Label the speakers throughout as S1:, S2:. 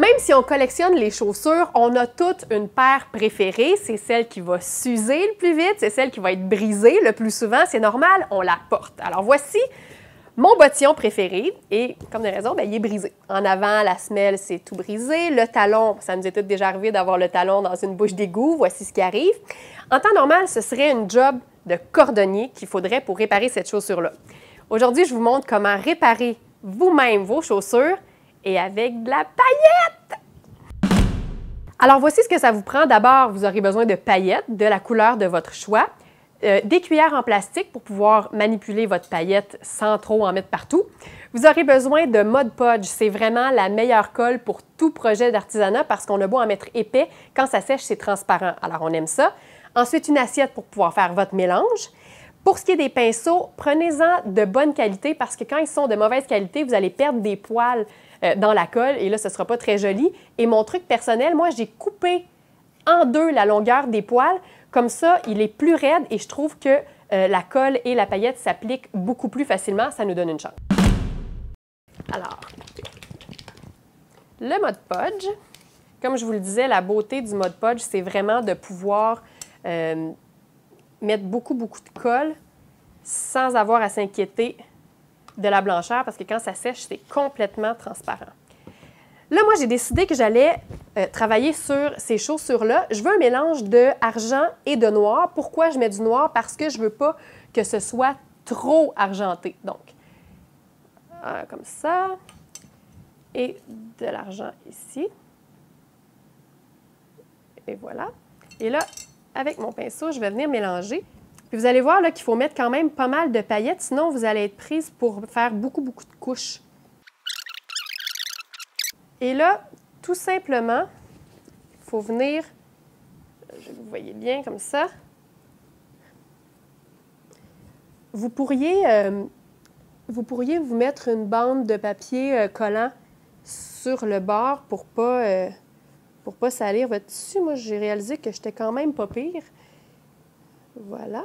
S1: Même si on collectionne les chaussures, on a toute une paire préférée. C'est celle qui va s'user le plus vite, c'est celle qui va être brisée le plus souvent. C'est normal, on la porte. Alors voici mon bottillon préféré, et comme des raisons, ben, il est brisé. En avant, la semelle, c'est tout brisé. Le talon, ça nous est tout déjà arrivé d'avoir le talon dans une bouche d'égout. Voici ce qui arrive. En temps normal, ce serait une job de cordonnier qu'il faudrait pour réparer cette chaussure-là. Aujourd'hui, je vous montre comment réparer vous-même vos chaussures et avec de la paillette. Alors, voici ce que ça vous prend. D'abord, vous aurez besoin de paillettes de la couleur de votre choix. Euh, des cuillères en plastique pour pouvoir manipuler votre paillette sans trop en mettre partout. Vous aurez besoin de Mod Podge. C'est vraiment la meilleure colle pour tout projet d'artisanat parce qu'on a beau en mettre épais, quand ça sèche, c'est transparent. Alors, on aime ça. Ensuite, une assiette pour pouvoir faire votre mélange. Pour ce qui est des pinceaux, prenez-en de bonne qualité parce que quand ils sont de mauvaise qualité, vous allez perdre des poils euh, dans la colle et là, ce ne sera pas très joli. Et mon truc personnel, moi, j'ai coupé en deux la longueur des poils comme ça, il est plus raide et je trouve que euh, la colle et la paillette s'appliquent beaucoup plus facilement. Ça nous donne une chance. Alors, le mode podge, comme je vous le disais, la beauté du mode podge, c'est vraiment de pouvoir euh, mettre beaucoup, beaucoup de colle sans avoir à s'inquiéter de la blancheur parce que quand ça sèche, c'est complètement transparent. Là, moi, j'ai décidé que j'allais euh, travailler sur ces chaussures-là. Je veux un mélange de argent et de noir. Pourquoi je mets du noir? Parce que je ne veux pas que ce soit trop argenté. Donc, comme ça. Et de l'argent ici. Et voilà. Et là, avec mon pinceau, je vais venir mélanger. Puis vous allez voir qu'il faut mettre quand même pas mal de paillettes, sinon vous allez être prise pour faire beaucoup, beaucoup de couches. Et là, tout simplement, il faut venir, vous voyez bien comme ça, vous pourriez, euh, vous pourriez vous mettre une bande de papier euh, collant sur le bord pour pas, euh, pour pas salir votre tissu. Moi, j'ai réalisé que j'étais quand même pas pire. Voilà.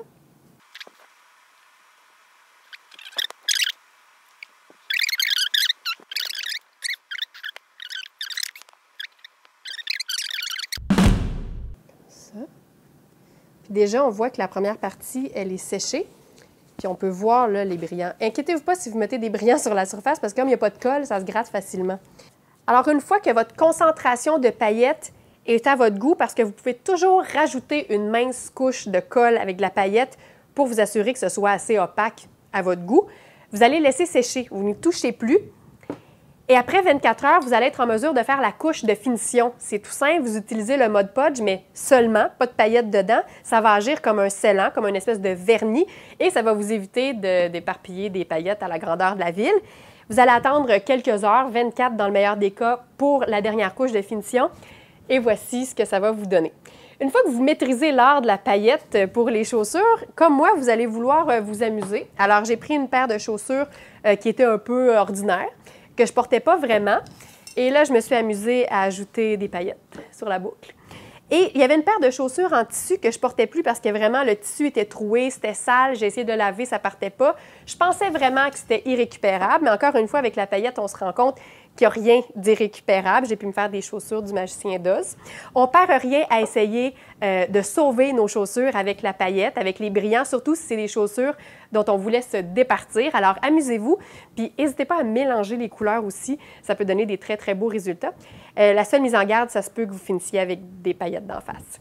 S1: déjà, on voit que la première partie, elle est séchée. Puis on peut voir là, les brillants. Inquiétez-vous pas si vous mettez des brillants sur la surface parce que comme il n'y a pas de colle, ça se gratte facilement. Alors une fois que votre concentration de paillettes est à votre goût, parce que vous pouvez toujours rajouter une mince couche de colle avec la paillette pour vous assurer que ce soit assez opaque à votre goût, vous allez laisser sécher. Vous ne touchez plus. Et après 24 heures, vous allez être en mesure de faire la couche de finition. C'est tout simple, vous utilisez le mode podge, mais seulement, pas de paillettes dedans. Ça va agir comme un scellant, comme une espèce de vernis, et ça va vous éviter d'éparpiller des paillettes à la grandeur de la ville. Vous allez attendre quelques heures, 24 dans le meilleur des cas, pour la dernière couche de finition. Et voici ce que ça va vous donner. Une fois que vous maîtrisez l'art de la paillette pour les chaussures, comme moi, vous allez vouloir euh, vous amuser. Alors, j'ai pris une paire de chaussures euh, qui était un peu ordinaire que je portais pas vraiment. Et là, je me suis amusée à ajouter des paillettes sur la boucle. Et il y avait une paire de chaussures en tissu que je portais plus parce que vraiment le tissu était troué, c'était sale, j'ai essayé de laver, ça partait pas. Je pensais vraiment que c'était irrécupérable, mais encore une fois, avec la paillette, on se rend compte qu'il n'y a rien d'irrécupérable. J'ai pu me faire des chaussures du magicien d'Oz. On perd rien à essayer euh, de sauver nos chaussures avec la paillette, avec les brillants, surtout si c'est des chaussures dont on voulait se départir. Alors amusez-vous, puis n'hésitez pas à mélanger les couleurs aussi. Ça peut donner des très, très beaux résultats. Euh, la seule mise en garde, ça se peut que vous finissiez avec des paillettes d'en face.